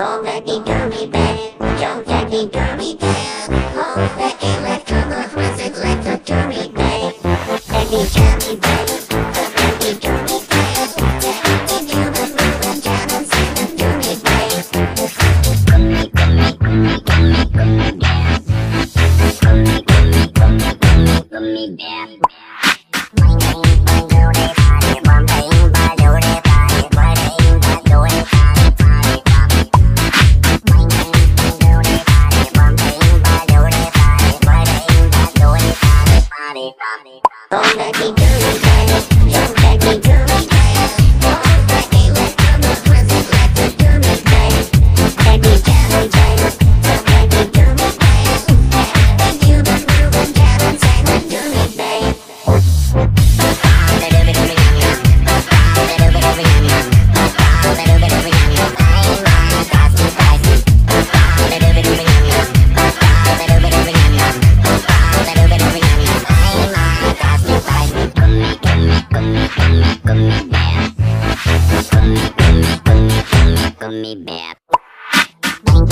Don't let me Joe, Jackie, gummy bear, let me. Don't let me do it, daddy. Don't let me do it.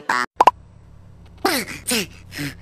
吧。爸在。嗯